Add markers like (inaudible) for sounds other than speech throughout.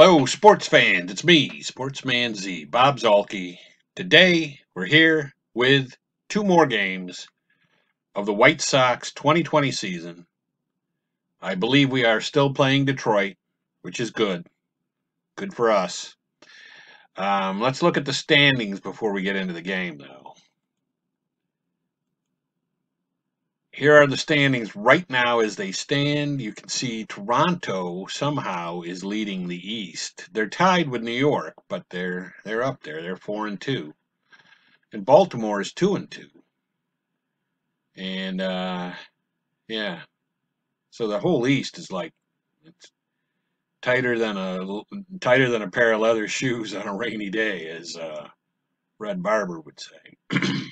Hello, sports fans. It's me, Sportsman Z, Bob Zuhlke. Today, we're here with two more games of the White Sox 2020 season. I believe we are still playing Detroit, which is good. Good for us. Um, let's look at the standings before we get into the game, though. Here are the standings right now as they stand. You can see Toronto somehow is leading the East. They're tied with New York, but they're they're up there. They're four and two. And Baltimore is two and two. And uh, yeah, so the whole East is like it's tighter than a tighter than a pair of leather (laughs) shoes on a rainy day, as uh, Red Barber would say. (clears throat)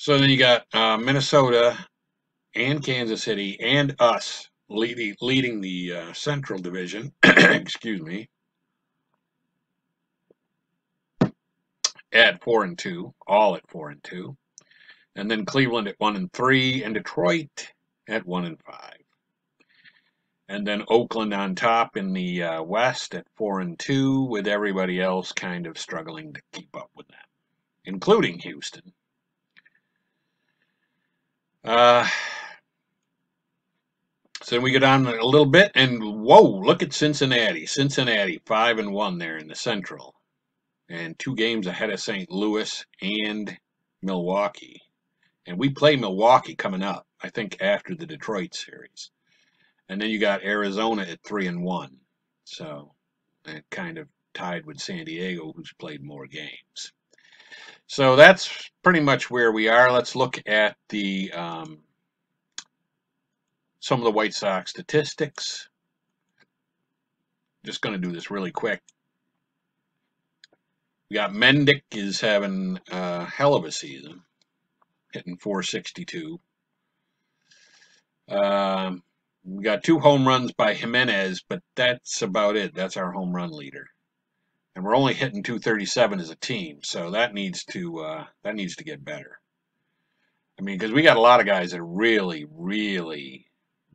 So then you got uh, Minnesota and Kansas City and us leading leading the uh, Central Division. (clears throat) excuse me. At four and two, all at four and two, and then Cleveland at one and three, and Detroit at one and five, and then Oakland on top in the uh, West at four and two, with everybody else kind of struggling to keep up with that, including Houston. Uh, so then we go down a little bit, and whoa, look at Cincinnati. Cincinnati, 5 and 1 there in the Central. And two games ahead of St. Louis and Milwaukee. And we play Milwaukee coming up, I think, after the Detroit series. And then you got Arizona at 3 and 1. So that kind of tied with San Diego, who's played more games. So that's pretty much where we are. Let's look at the um, some of the White Sox statistics. Just going to do this really quick. We got Mendick is having a hell of a season, hitting 462. Um, we got two home runs by Jimenez, but that's about it. That's our home run leader and we're only hitting 237 as a team, so that needs to uh, that needs to get better. I mean, because we got a lot of guys that are really, really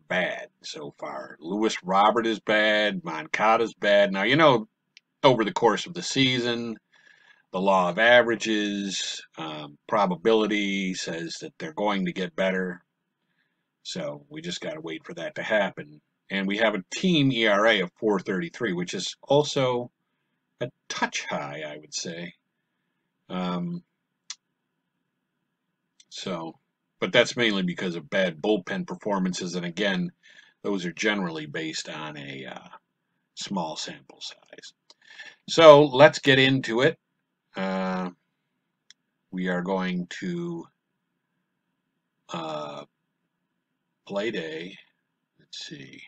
bad so far. Luis Robert is bad. Moncada's bad. Now you know, over the course of the season, the law of averages, um, probability says that they're going to get better. So we just got to wait for that to happen. And we have a team ERA of 433, which is also a touch high, I would say. Um, so, but that's mainly because of bad bullpen performances, and again, those are generally based on a uh, small sample size. So let's get into it. Uh, we are going to uh, play day. Let's see.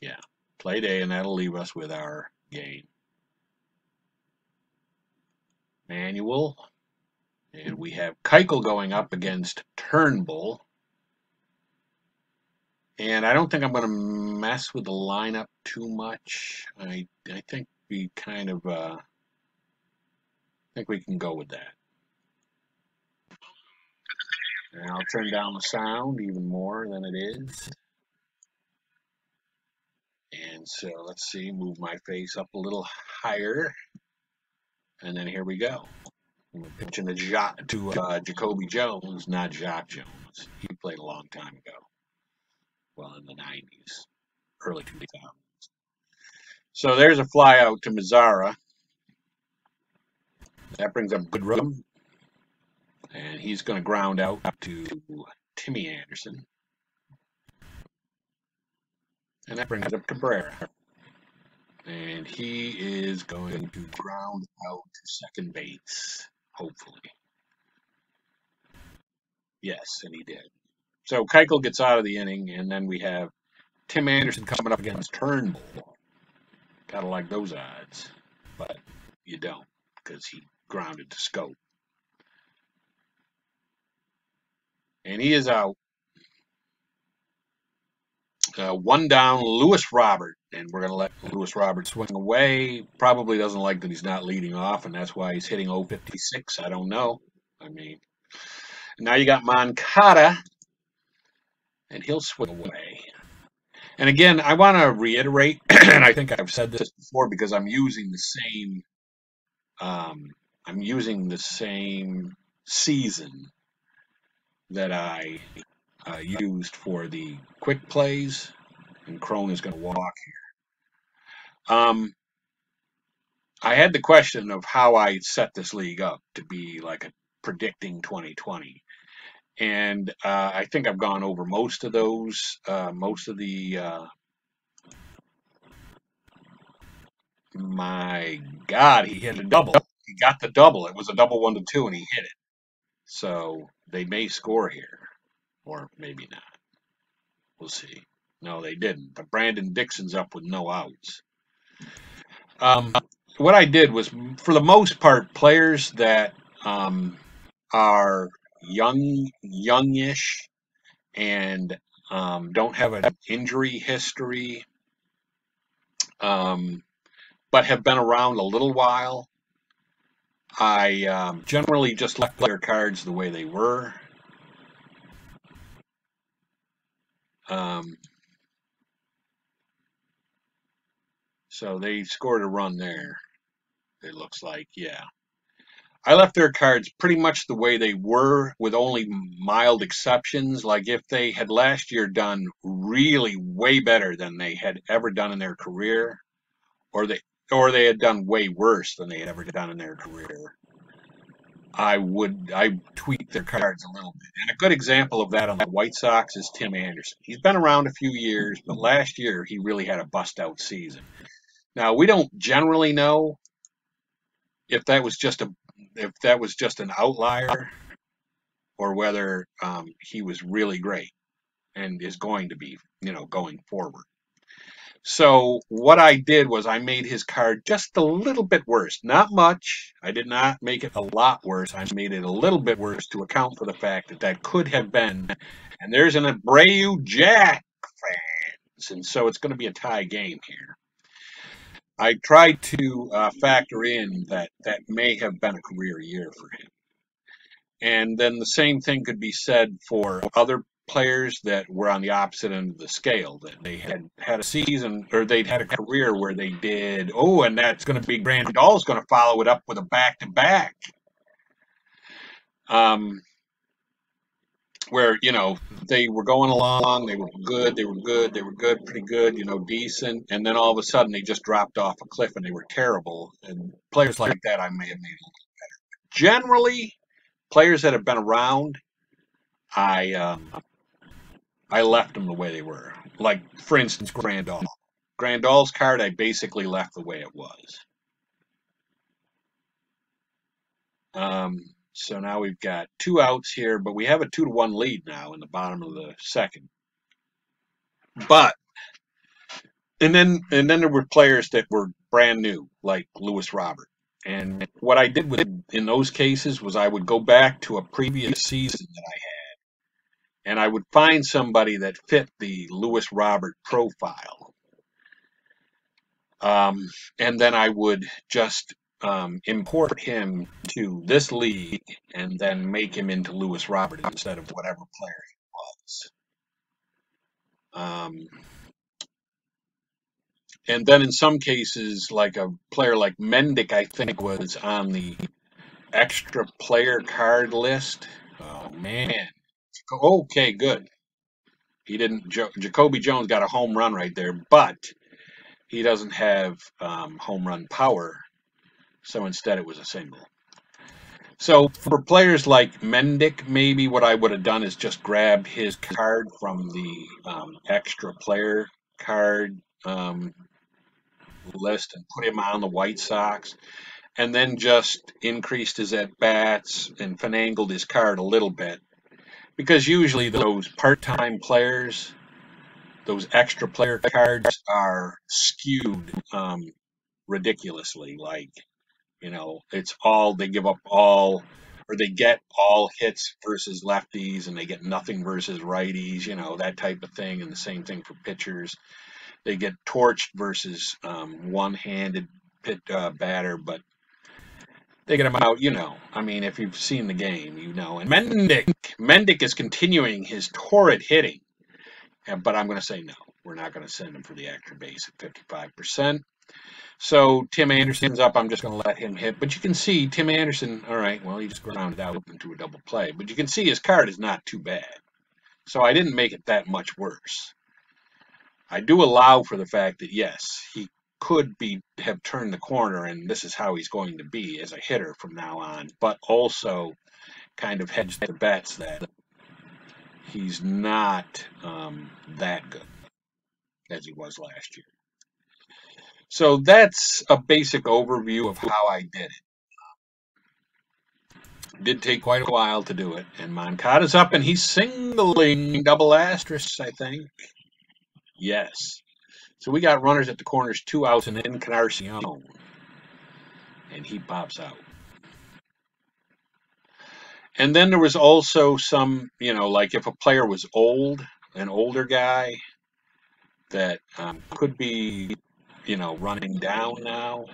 Yeah, play day, and that'll leave us with our game manual. And we have Keuchel going up against Turnbull. And I don't think I'm going to mess with the lineup too much. I, I think we kind of, uh, I think we can go with that. And I'll turn down the sound even more than it is. And so let's see, move my face up a little higher. And then here we go. We're pitching to, jo- to uh, Jacoby Jones, not Jacque Jones. He played a long time ago. Well, in the 90s, early 2000s. So there's a fly out to Mazara. That brings up Goodrum. And he's going to ground out up to Timmy Anderson. And that brings up Cabrera and he is going to ground out to second base, hopefully. Yes, and he did. So Keuchel gets out of the inning, and then we have Tim Anderson coming up against Turnbull. Gotta like those odds, but you don't because he grounded to Schoop. And he is out. Uh, one down, Luis Robert and we're going to let Luis Roberts swing away. Probably doesn't like that he's not leading off, and that's why he's hitting 056. I don't know. I mean, now you got Moncada, and he'll swing away. And again, I want to reiterate, (clears throat) and I think I've said this before because I'm using the same, um, I'm using the same season that I uh, used for the quick plays, and Cron is going to walk here. Um, I had the question of how I set this league up to be like a predicting 2020. And uh, I think I've gone over most of those, uh, most of the. Uh, my God, he hit a double. He got the double. It was a double one to two, and he hit it. So they may score here, or maybe not. We'll see. No, they didn't. But Brandon Dixon's up with no outs. Um, what I did was, for the most part, players that um, are young, youngish, and um, don't have an injury history, um, but have been around a little while. I um, generally just left player cards the way they were. Um, so they scored a run there. It looks like, yeah. I left their cards pretty much the way they were, with only mild exceptions. Like if they had last year done really way better than they had ever done in their career, or they or they had done way worse than they had ever done in their career, I would I tweak their cards a little bit. And a good example of that on the White Sox is Tim Anderson. He's been around a few years, but last year he really had a bust out season. Now we don't generally know if that was just a if that was just an outlier or whether um, he was really great and is going to be, you know, going forward. So what I did was I made his card just a little bit worse. Not much. I did not make it a lot worse. I made it a little bit worse to account for the fact that that could have been. And there's an Abreu Jack fans, and so it's going to be a tie game here. I tried to uh, factor in that that may have been a career year for him. And then the same thing could be said for other players that were on the opposite end of the scale that they had had a season or they'd had a career where they did oh and that's going to be Grandal's going to follow it up with a back to back um where you know they were going along, they were good, they were good, they were good, pretty good, you know, decent, and then all of a sudden they just dropped off a cliff and they were terrible. And players like that, I may have made a little better. Generally, players that have been around, I um, I left them the way they were. Like for instance, Grandal. Grandal's card, I basically left the way it was. Um, so now we've got two outs here, but we have a two to one lead now in the bottom of the second. But and then and then there were players that were brand new, like Luis Robert. And what I did with in those cases was I would go back to a previous season that I had, and I would find somebody that fit the Luis Robert profile. Um, and then I would just um, import him to this league and then make him into Luis Robert instead of whatever player he was. Um, and then in some cases, like a player like Mendick, I think was on the extra player card list. Oh man. Okay, good. He didn't. Jo- Jacoby Jones got a home run right there, but he doesn't have um, home run power so instead it was a single. So for players like Mendick, maybe what I would have done is just grab his card from the um, extra player card um, list and put him on the White Sox, and then just increased his at bats and finangled his card a little bit. Because usually those part time players, those extra player cards are skewed um, ridiculously. Like you know, it's all they give up all or they get all hits versus lefties and they get nothing versus righties, you know, that type of thing. And the same thing for pitchers. They get torched versus um, one-handed pit uh, batter, but they get them out, you know. I mean, if you've seen the game, you know. And Mendick, Mendick is continuing his torrid hitting, but I'm going to say no. we're not going to send him for the extra base at 55%. So Tim Anderson's up. I'm just going to let him hit. But you can see Tim Anderson, all right, well, he just grounded out into a double play. But you can see his card is not too bad. So I didn't make it that much worse. I do allow for the fact that, yes, he could be have turned the corner and this is how he's going to be as a hitter from now on, but also kind of hedge the bets that he's not um, that good as he was last year. So that's a basic overview of how I did it. Did take quite a while to do it. And Moncada's up and he's singling double asterisk, I think. Yes. So we got runners at the corners, two outs, and Encarnacion. And he pops out. And then there was also some, you know, like if a player was old, an older guy that um, could be, you know, running down now.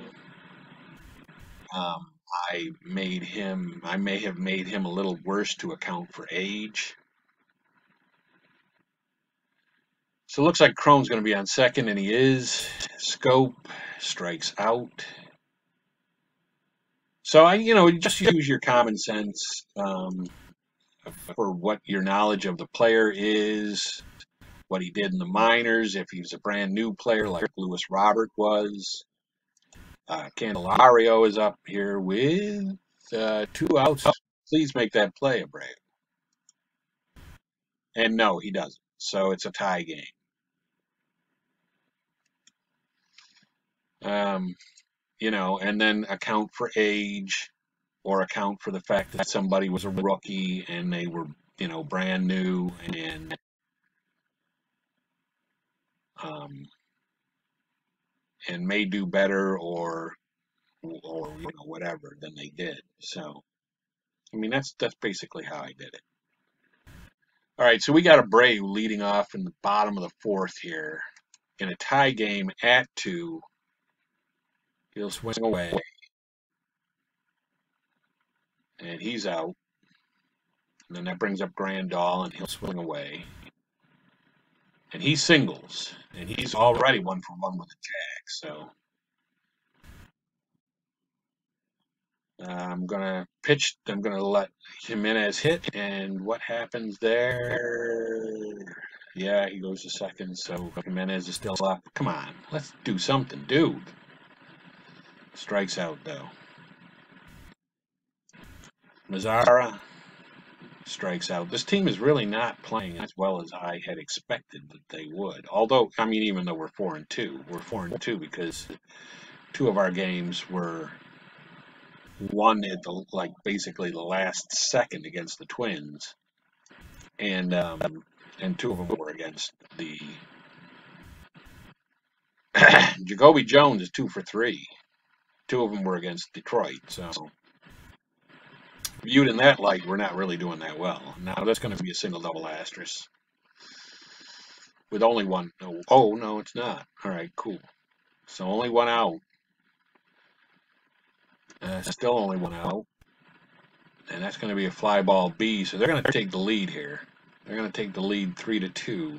Um, I made him, I may have made him a little worse to account for age. So it looks like Cron's going to be on second, and he is. Schoop strikes out. So I, you know, just use your common sense um, for what your knowledge of the player is, what he did in the minors, if he's a brand new player like Luis Robert was. Uh, Candelario is up here with uh, two outs. Please make that play, Abreu. And no, he doesn't. So it's a tie game. Um, you know, and then account for age or account for the fact that somebody was a rookie and they were, you know, brand new and um, and may do better or or you know whatever than they did. So, I mean, that's that's basically how I did it. All right, so we got Abreu leading off in the bottom of the fourth here in a tie game at two He'll swing away. And he's out. And then that brings up Grandal, and he'll swing away. And he singles. And he's already one for one with the jack, so. I'm going to pitch. I'm going to let Jimenez hit. And what happens there? Yeah, he goes to second, so Jimenez is still up. Come on, let's do something, dude. Strikes out, though. Mazara strikes out. This team is really not playing as well as I had expected that they would. Although, I mean, even though we're four and two, we're four and two because two of our games were one at the like basically the last second against the Twins, and um, and two of them were against the (clears throat) Jacoby Jones is two for three. Two of them were against Detroit, so viewed in that light, we're not really doing that well. Now that's going to be a single double asterisk with only one. Oh, no, it's not. All right, cool. So only one out. Uh, still only one out. And that's going to be a fly ball B. So they're going to take the lead here. They're going to take the lead three to two.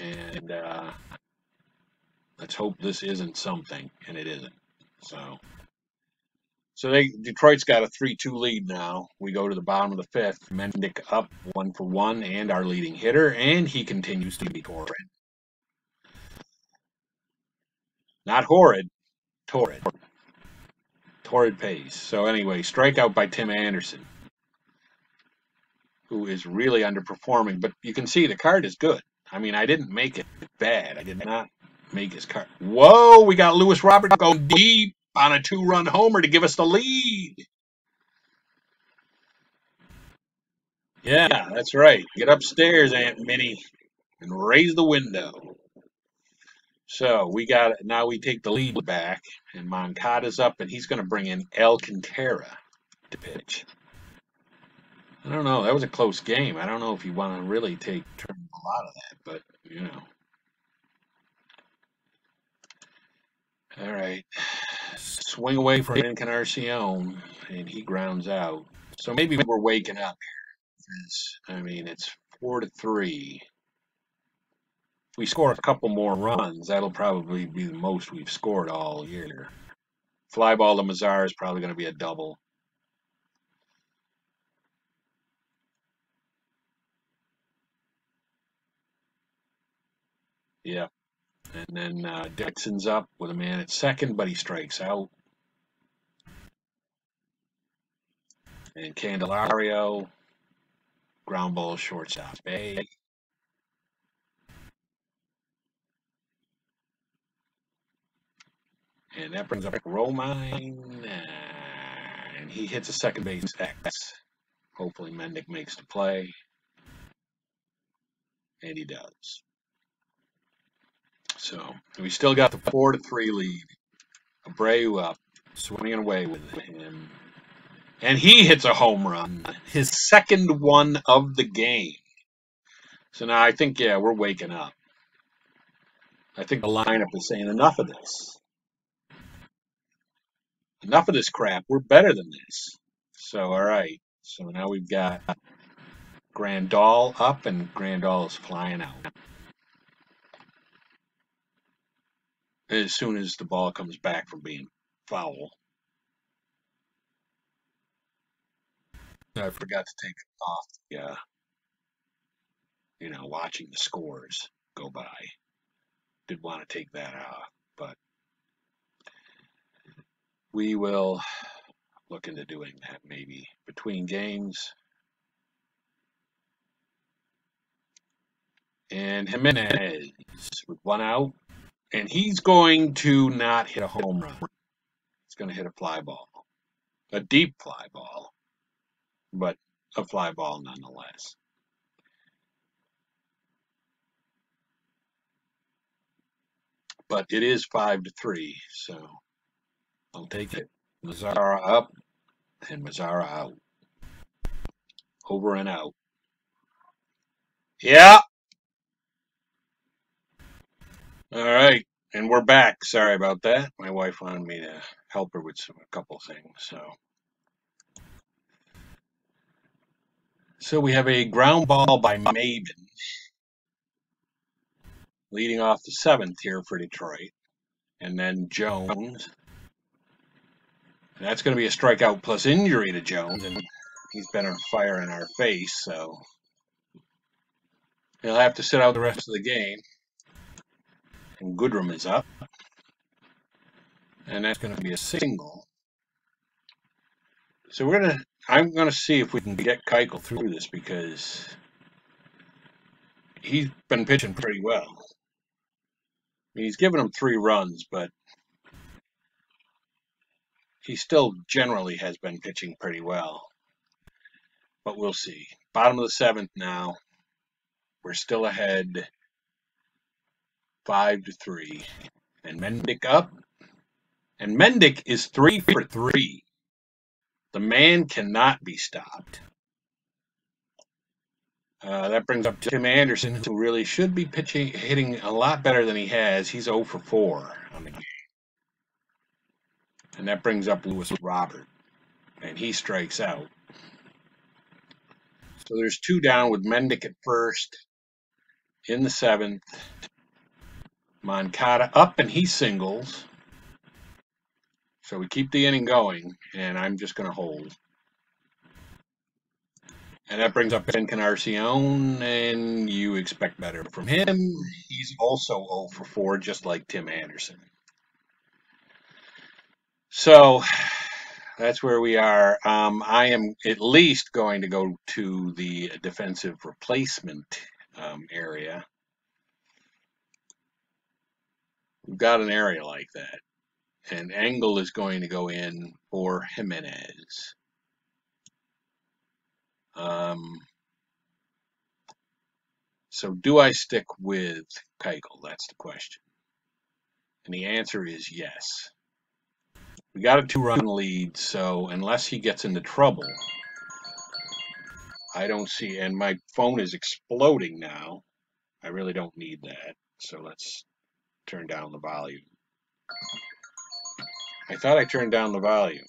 And uh, let's hope this isn't something, and it isn't. So, so they Detroit's got a three-two lead now. We go to the bottom of the fifth. Mendick up one for one, and our leading hitter, and he continues to be horrid. Not horrid, torrid. Torrid pace. So anyway, strikeout by Tim Anderson, who is really underperforming. But you can see the card is good. I mean, I didn't make it bad. I did not make his car. Whoa, we got Luis Robert going deep on a two run homer to give us the lead. Yeah, that's right. Get upstairs, Aunt Minnie, and raise the window. So we got it. now we take the lead back, and Moncada's up, and he's going to bring in Alcantara to pitch. I don't know. That was a close game. I don't know if you want to really take turn a lot of that, but you know. All right. Swing away for Encarnacion, and he grounds out. So maybe we're waking up here. I mean, it's four to three. If we score a couple more runs, that'll probably be the most we've scored all year. Fly ball to Mazar is probably going to be a double. Yeah. And then uh, Dixon's up with a man at second, but he strikes out. And Candelario, ground ball, shortstop A. And that brings up Romine. And he hits a second base X. Hopefully Mendick makes the play. And he does. So we still got the four to three lead. Abreu up, swinging away with him. And he hits a home run. His second one of the game. So now I think, yeah, we're waking up. I think the lineup is saying enough of this. Enough of this crap. We're better than this. So, all right. So now we've got Grandal up and Grandal is flying out. As soon as the ball comes back from being foul. I forgot to take off the, uh, you know, watching the scores go by. Didn't want to take that off, but we will look into doing that maybe between games. And Jimenez with one out, and he's going to not hit a home run. He's going to hit a fly ball, a deep fly ball but a fly ball nonetheless. But it is five to three, so I'll take it. Mazara up and Mazara out. Over and out. Yeah. All right. And we're back. Sorry about that. My wife wanted me to help her with some, a couple things, so. So we have a ground ball by Maybin, leading off the seventh here for Detroit. And then Jones. And that's going to be a strikeout plus injury to Jones, and he's been on fire in our face, so he'll have to sit out the rest of the game. And Goodrum is up. And that's going to be a single. So we're going to I'm going to see if we can get Keuchel through this because he's been pitching pretty well. I mean, he's given him three runs, but he still generally has been pitching pretty well. But we'll see. Bottom of the seventh now. We're still ahead five to three. And Mendick up. And Mendick is three for three. The man cannot be stopped. Uh, that brings up Tim Anderson, who really should be pitching, hitting a lot better than he has. He's 0 for 4 on the game. And that brings up Luis Robert, and he strikes out. So there's two down with Mendick at first, in the seventh. Moncada up, and he singles. So we keep the inning going, and I'm just going to hold. And that brings up Encarnacion, and you expect better from him. He's also 0 for 4, just like Tim Anderson. So that's where we are. Um, I am at least going to go to the defensive replacement um, area. We've got an area like that and Engel is going to go in for Jimenez. Um, so do I stick with Keuchel? That's the question. And the answer is yes. We got a two-run lead, so unless he gets into trouble, I don't see, and my phone is exploding now. I really don't need that, so let's turn down the volume. I thought I turned down the volume.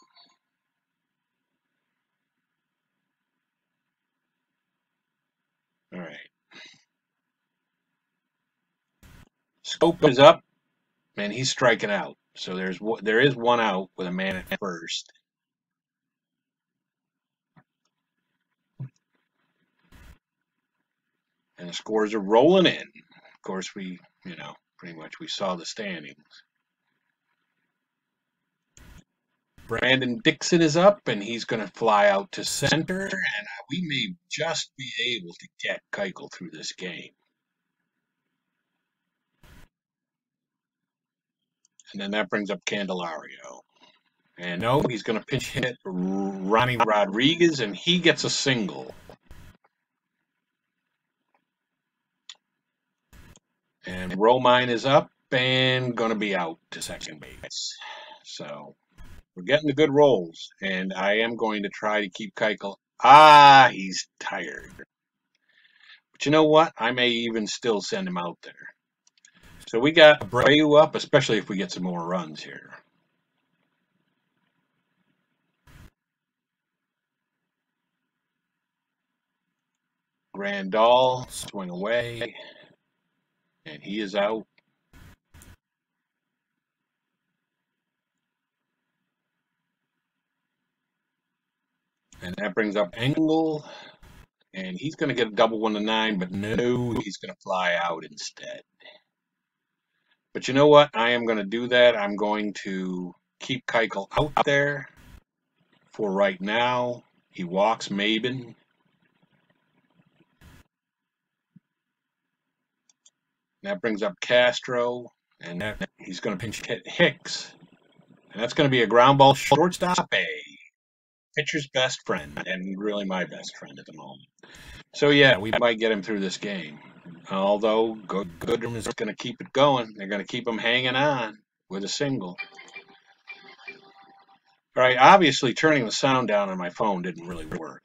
All right. Schoop is up, and he's striking out. So there's there is one out with a man at first. And the scores are rolling in. Of course, we, you know, pretty much we saw the standings. Brandon Dixon is up, and he's going to fly out to center, and uh, we may just be able to get Keuchel through this game. And then that brings up Candelario. And no, he's going to pinch hit Ronnie Rodriguez, and he gets a single. And Romine is up and going to be out to second base. So we're getting the good rolls, and I am going to try to keep Keuchel. Ah, he's tired. But you know what? I may even still send him out there. So we got Abreu up, especially if we get some more runs here. Grandal swing away, and he is out. And that brings up Engel. And he's going to get a double one to nine, but no, he's going to fly out instead. But you know what? I am going to do that. I'm going to keep Keuchel out there for right now. He walks Maybin. That brings up Castro, and that, he's going to pinch hit Hicks. And that's going to be a ground ball shortstop, a pitcher's best friend, and really my best friend at the moment. So yeah, we might get him through this game. Although Good Goodrum is going to keep it going. They're going to keep him hanging on with a single. All right, obviously turning the sound down on my phone didn't really work.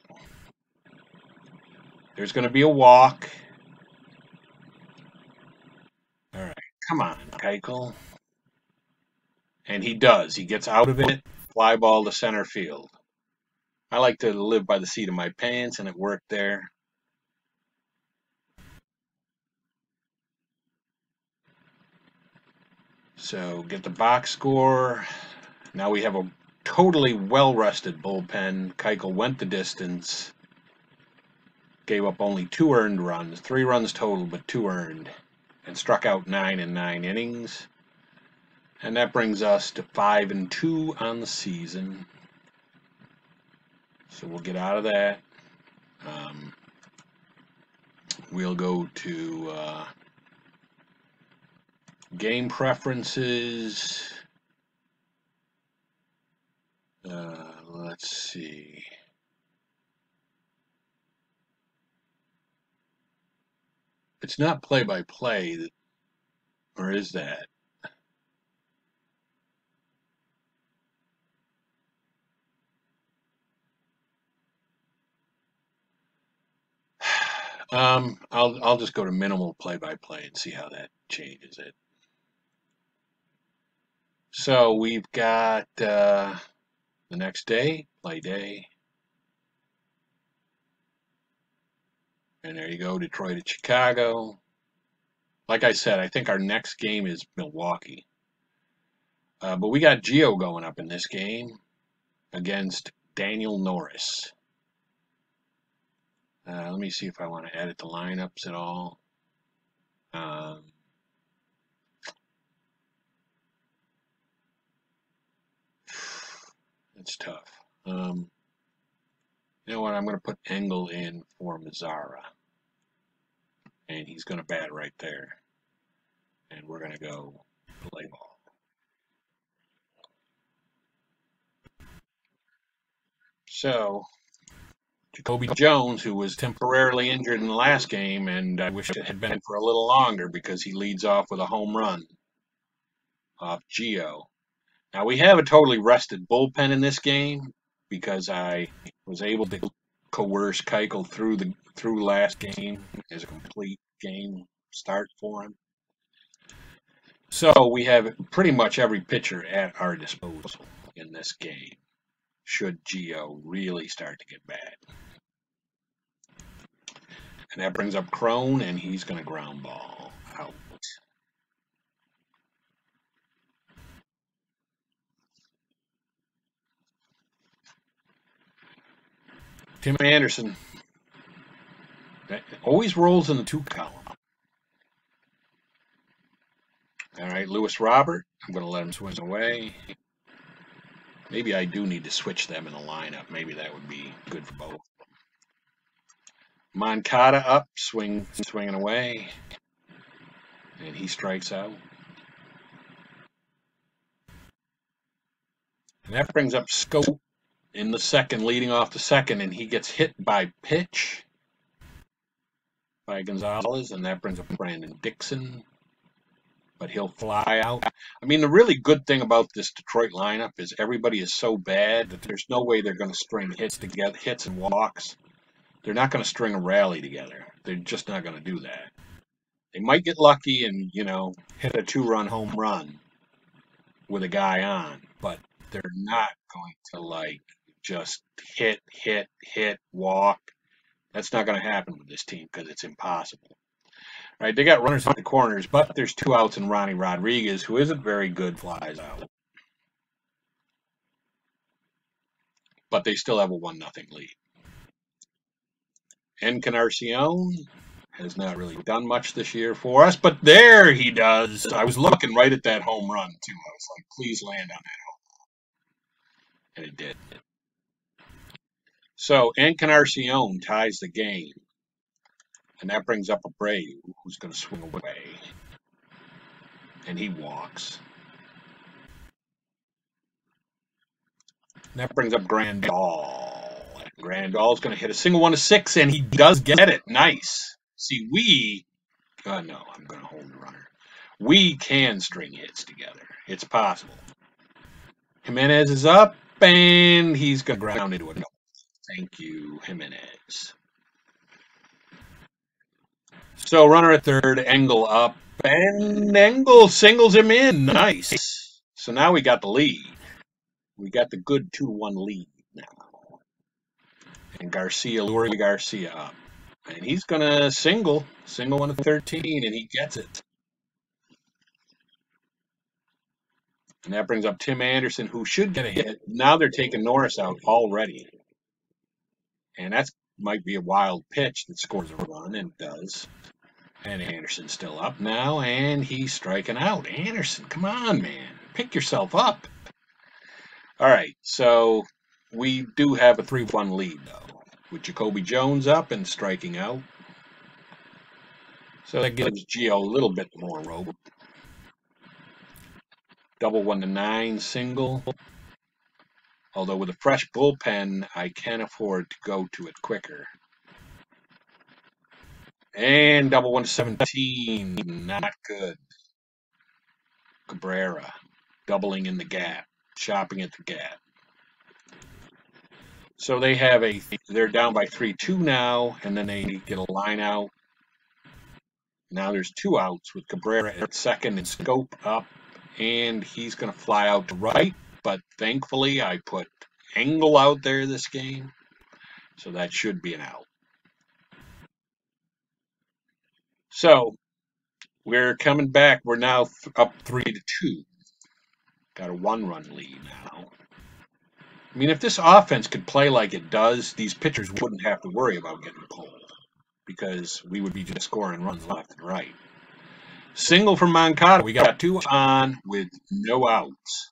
There's going to be a walk. All right, come on, Keuchel. And he does. He gets out of it, fly ball to center field. I like to live by the seat of my pants, and it worked there. So get the box score. Now we have a totally well-rested bullpen. Keuchel went the distance. Gave up only two earned runs. Three runs total, but two earned. And struck out nine in nine innings. And that brings us to five and two on the season. So we'll get out of that. Um, we'll go to uh, game preferences. Uh, let's see. It's not play by play, or is that? (sighs) Um, I'll I'll just go to minimal play by play and see how that changes it. So we've got uh, the next day, play day. And there you go, Detroit at Chicago. Like I said, I think our next game is Milwaukee. Uh, but we got Gio going up in this game against Daniel Norris. Uh, let me see if I want to edit the lineups at all. Um, (sighs) It's tough. Um, you know what? I'm going to put Engel in for Mazara. And he's going to bat right there. And we're going to go play ball. So, Jacoby Jones, who was temporarily injured in the last game, and I wish it had been for a little longer because he leads off with a home run off Gio. Now we have a totally rested bullpen in this game because I was able to coerce Keuchel through the through last game as a complete game start for him. So we have pretty much every pitcher at our disposal in this game. Should Gio really start to get bad. And that brings up Cron, and he's going to ground ball out. Tim Anderson. Always rolls in the two column. All right, Luis Robert. I'm going to let him swing away. Maybe I do need to switch them in the lineup. Maybe that would be good for both. Moncada up, swing, swinging away. And he strikes out. And that brings up Schoop in the second, leading off the second, and he gets hit by pitch by Gonzalez, and that brings up Brandon Dixon. But he'll fly out. I mean, the really good thing about this Detroit lineup is everybody is so bad that there's no way they're going to string hits together, hits and walks. They're not going to string a rally together. They're just not going to do that. They might get lucky and, you know, hit a two run home run with a guy on, but they're not going to, like, just hit, hit, hit, walk. That's not going to happen with this team because it's impossible. All right, they got runners on the corners, but there's two outs and Ronnie Rodriguez, who isn't very good, flies out. But they still have a one nothing lead. Encarnacion has not really done much this year for us, but there he does. I was looking right at that home run too. I was like, please land on that home run. And it did. So Encarnacion ties the game. And that brings up Abreu, who's going to swing away. And he walks. And that brings up Grandal. Grandal's going to hit a single one to six, and he does get it. Nice. See, we, uh, no, I'm going to hold the runner. We can string hits together. It's possible. Jimenez is up, and he's going to ground into a double. Thank you, Jimenez. So runner at third, Engel up, and Engel singles him in. Nice. So now we got the lead. We got the good 2 1 lead now. And Garcia, Leury Garcia up. And he's going to single, single one to 13, and he gets it. And that brings up Tim Anderson, who should get a hit. Now they're taking Norris out already. And that might be a wild pitch that scores a run, and does. And Anderson's still up now, and he's striking out. Anderson, come on, man. Pick yourself up. All right, so we do have a 3 1 lead, though, with Jacoby Jones up and striking out. So that gives Gio a little bit more rope. Double one to nine single. Although with a fresh bullpen, I can afford to go to it quicker. And double one 17, not good. Cabrera, doubling in the gap, chopping at the gap. So they have a, they're down by 3-2 now, and then they get a line out. Now there's two outs with Cabrera at second and Schoop up, and he's going to fly out to right. But thankfully, I put Engel out there this game, so that should be an out. So we're coming back. We're now up three to two. Got a one-run lead now. I mean, if this offense could play like it does, these pitchers wouldn't have to worry about getting pulled because we would be just scoring runs left and right. Single from Moncada. We got two on with no outs.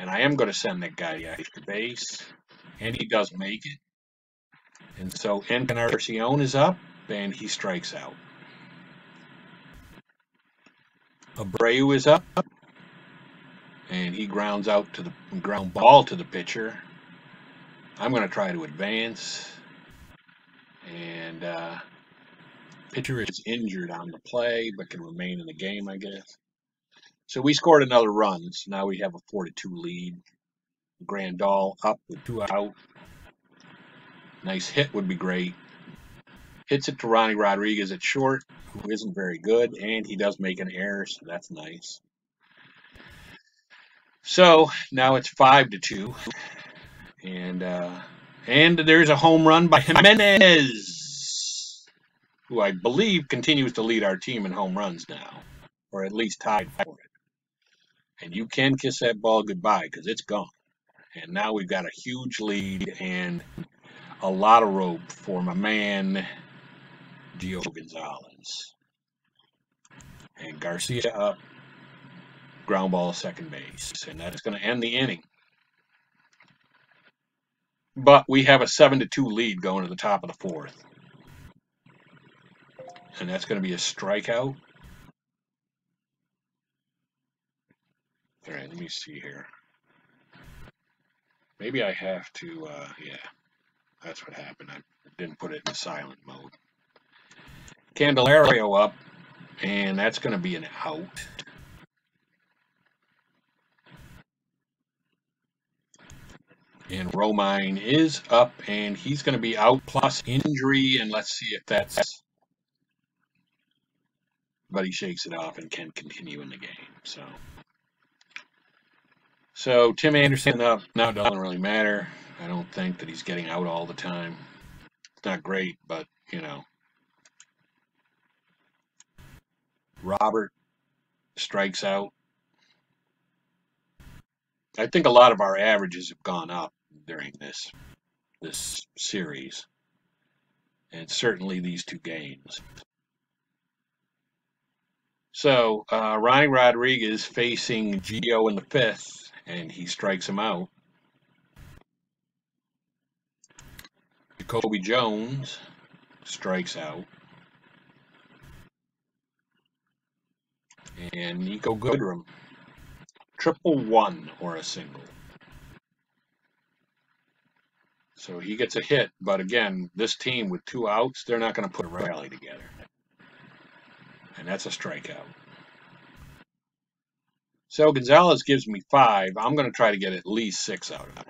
And I am going to send that guy to extra base. And he does make it. And so Encarnacion is up, and he strikes out. Abreu is up, and he grounds out to the ground ball to the pitcher. I'm going to try to advance, and uh, pitcher is injured on the play, but can remain in the game, I guess. So we scored another run. So now we have a four to two lead. Grandal up with two out. Nice hit would be great. Hits it to Ronnie Rodriguez at short, who isn't very good, and he does make an error, so that's nice. So now it's five to two, and uh, and there's a home run by Jimenez, who I believe continues to lead our team in home runs now, or at least tied for it. And you can kiss that ball goodbye because it's gone. And now we've got a huge lead, and a lot of rope for my man, Gio Gonzalez. And Garcia up, ground ball second base. And that's going to end the inning. But we have a 7 to 2 lead going to the top of the fourth. And that's going to be a strikeout. All right, let me see here. Maybe I have to, uh, yeah, that's what happened. I didn't put it in silent mode. Candelario up, and that's going to be an out. And Romine is up, and he's going to be out plus injury, and let's see if that's... But he shakes it off and can continue in the game, so... So Tim Anderson up now doesn't really matter. I don't think that he's getting out all the time. It's not great, but you know. Robert strikes out. I think a lot of our averages have gone up during this this series, and certainly these two games. So uh, Ronny Rodriguez facing Gio in the fifth and he strikes him out. Jacoby Jones strikes out. And Nico Goodrum, triple one or a single. So he gets a hit, but again, this team with two outs, they're not going to put a rally together. And that's a strikeout. So Gonzalez gives me five. I'm going to try to get at least six out of it.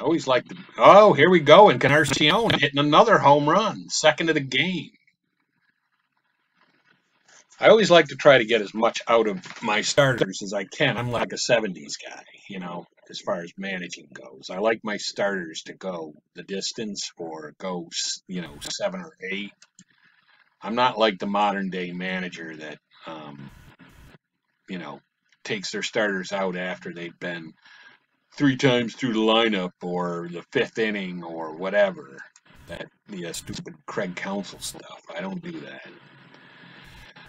I always like the. Oh, here we go. And Encarnacion hitting another home run, second of the game. I always like to try to get as much out of my starters as I can. I'm like a 70s guy, you know, as far as managing goes. I like my starters to go the distance or go, you know, seven or eight. I'm not like the modern day manager that um, you know, takes their starters out after they've been three times through the lineup or the fifth inning or whatever. That yeah, stupid Craig Counsell stuff. I don't do that.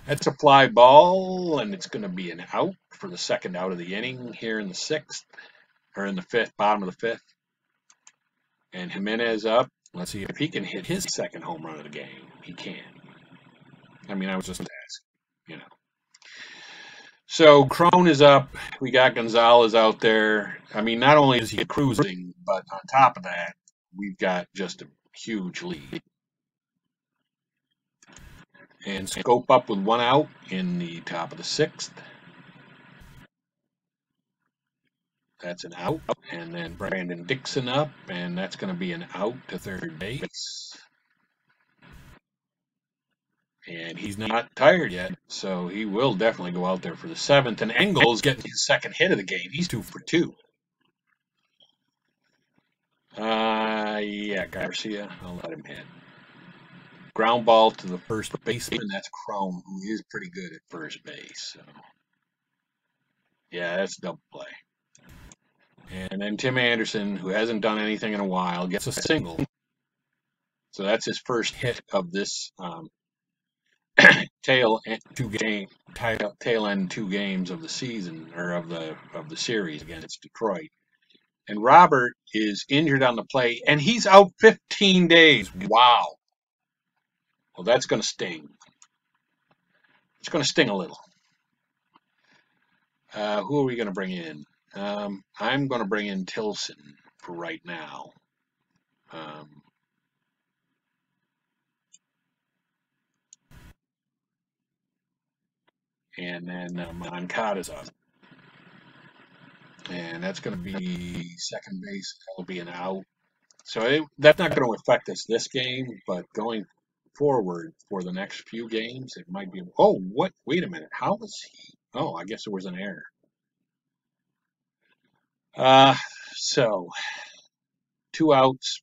That's a fly ball, and it's going to be an out for the second out of the inning here in the sixth, or in the fifth, bottom of the fifth. And Jimenez up. Let's see if he can hit his second home run of the game. He can. I mean, I was just asking, you know. So Cron is up. We got Gonzalez out there. I mean, not only is he cruising, but on top of that, we've got just a huge lead. And Schoop up with one out in the top of the sixth. That's an out. And then Brandon Dixon up, and that's going to be an out to third base and he's not tired yet, so he will definitely go out there for the seventh. And Engel's getting his second hit of the game. He's two for two. Uh, yeah, Garcia, I'll let him hit. Ground ball to the first baseman. That's Cron, who is pretty good at first base. So, yeah, that's double play. And then Tim Anderson, who hasn't done anything in a while, gets a single. So that's his first hit of this um, (coughs) tail two game tail end two games of the season or of the of the series against Detroit. And Robert is injured on the play and he's out 15 days. Wow. Well, that's going to sting. It's going to sting a little. Uh, who are we going to bring in? Um, I'm going to bring in Tilson for right now. Um, and then uh, Moncada's up. And that's going to be second base. That'll be an out. So it, that's not going to affect us this game, but going forward for the next few games, it might be. Oh, what? Wait a minute. How was he? Oh, I guess there was an error. Uh, so two outs,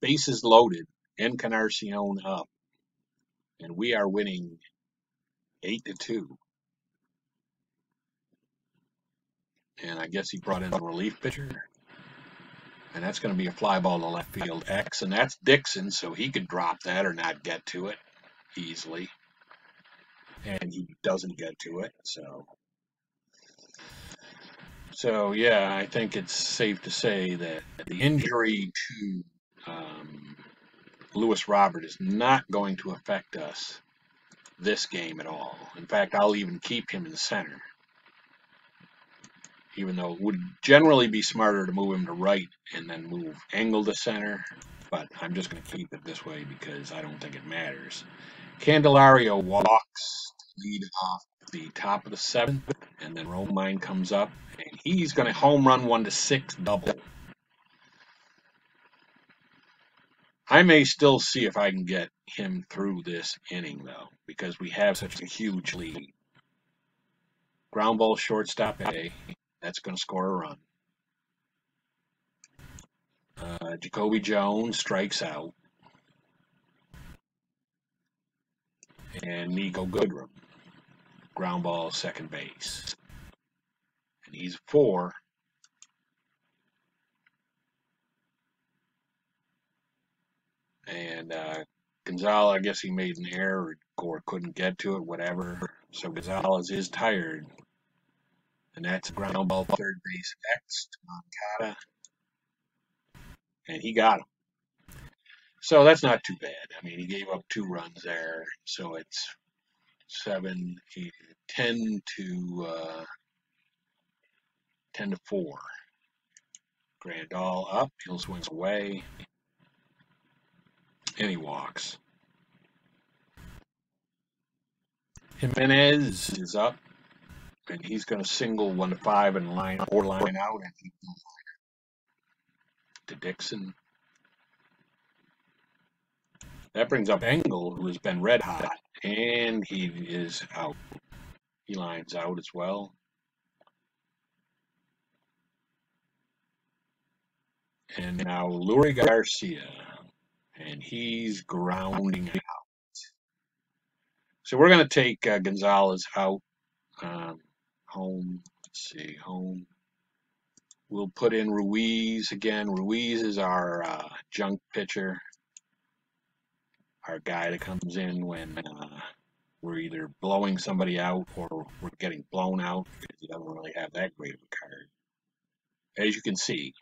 bases loaded, Encarnacion up, and we are winning eight to two. And I guess he brought in a relief pitcher. And that's going to be a fly ball to left field X, and that's Dixon, so he could drop that or not get to it easily. And he doesn't get to it, so. So, yeah, I think it's safe to say that the injury to um, Luis Robert is not going to affect us this game at all. In fact, I'll even keep him in the center even though it would generally be smarter to move him to right and then move Engel to center. But I'm just going to keep it this way because I don't think it matters. Candelario walks lead off the top of the seventh, and then Romine comes up, and he's going to home run one to six double. I may still see if I can get him through this inning, though, because we have such a huge lead. Ground ball shortstop A. That's going to score a run. Uh, Jacoby Jones strikes out. And Nico Goodrum, ground ball second base. And he's four. And uh, Gonzalez, I guess he made an error or couldn't get to it, whatever. So Gonzalez is tired. And that's ground ball third base to Moncada. And he got him. So that's not too bad. I mean, he gave up two runs there. So it's seven, eight, ten to uh, ten to four. Grandal up. He'll swings away. And he walks. Jimenez is up and he's going to single one to five and line or line out to Dixon. That brings up Engel, who has been red hot, and he is out. He lines out as well. And now Leury Garcia, and he's grounding out. So we're going to take uh, Gonzalez out. Um, home. Let's see, home. We'll put in Ruiz again. Ruiz is our uh, junk pitcher, our guy that comes in when uh, we're either blowing somebody out or we're getting blown out because he doesn't really have that great of a card. As you can see,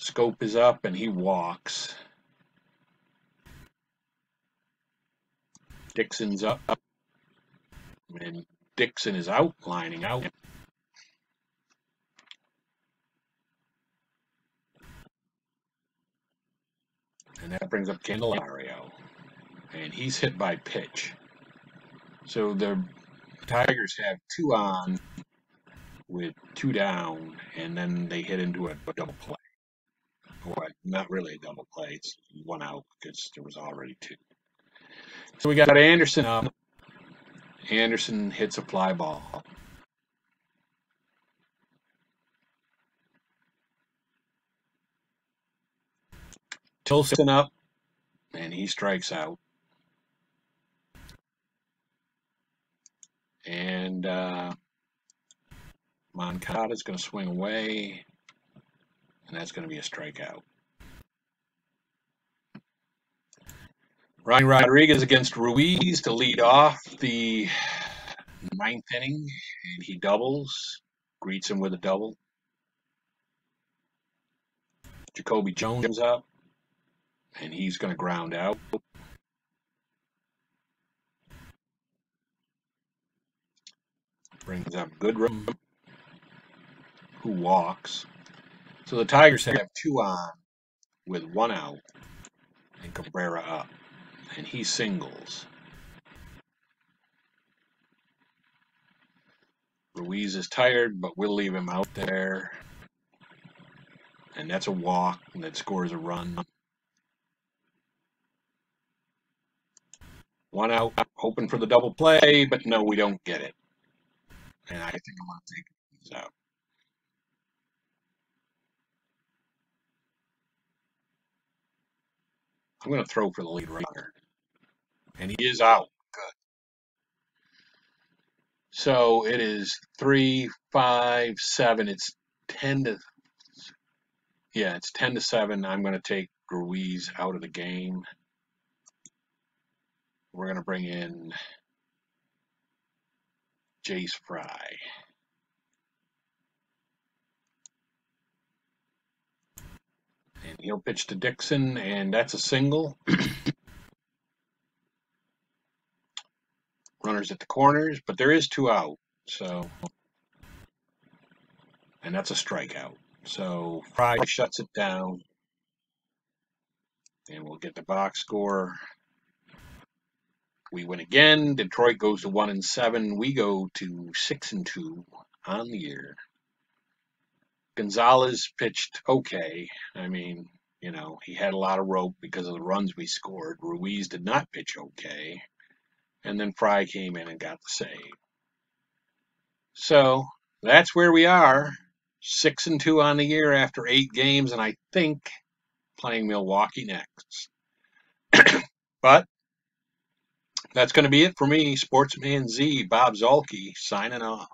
Schoop is up and he walks. Dixon's up. And Dixon is out, lining out. And that brings up Candelario. And he's hit by pitch. So the Tigers have two on with two down, and then they hit into a double play. Or not really a double play, it's one out because there was already two. So we got Anderson up. Anderson hits a fly ball. Tilson up, and he strikes out. And uh, Moncada is going to swing away, and that's going to be a strikeout. Ryan Rodriguez against Ruiz to lead off the ninth inning, and he doubles, greets him with a double. Jacoby Jones up, and he's going to ground out. Brings up Goodrum, who walks. So the Tigers have two on with one out, and Cabrera up and he singles. Ruiz is tired, but we'll leave him out there. And that's a walk and that scores a run. One out, hoping for the double play, but no, we don't get it. And I think I'm going to take these out. I'm going to throw for the lead runner and he is out. Good. So it is three, five, seven. It's ten to Yeah, it's 10 to 7. I'm going to take Ruiz out of the game. We're going to bring in Jace Fry. And he'll pitch to Dixon, and that's a single. (clears throat) Runners at the corners, but there is two out. So, and that's a strikeout. So Fry shuts it down. And we'll get the box score. We win again. Detroit goes to one and seven. We go to six and two on the year. Gonzalez pitched okay. I mean, you know, he had a lot of rope because of the runs we scored. Ruiz did not pitch okay. And then Fry came in and got the save. So that's where we are. Six and two on the year after eight games, and I think playing Milwaukee next. (clears throat) but that's going to be it for me, Sportsman Z, Bob Zolke, signing off.